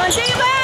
我是一杯。